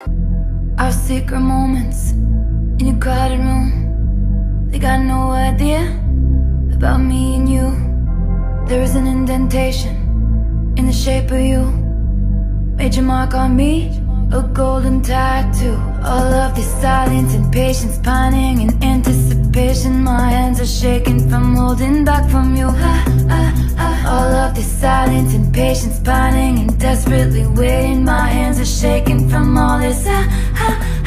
Our secret moments in a crowded room. They got no idea about me and you. There is an indentation in the shape of you. Made your mark on me, a golden tattoo. All of this silence and patience, pining and anticipation. My hands are shaking from holding back from you. Ah, ah, ah. All of this silence and patience, pining and desperately waiting. My shaking from all this ah, ah,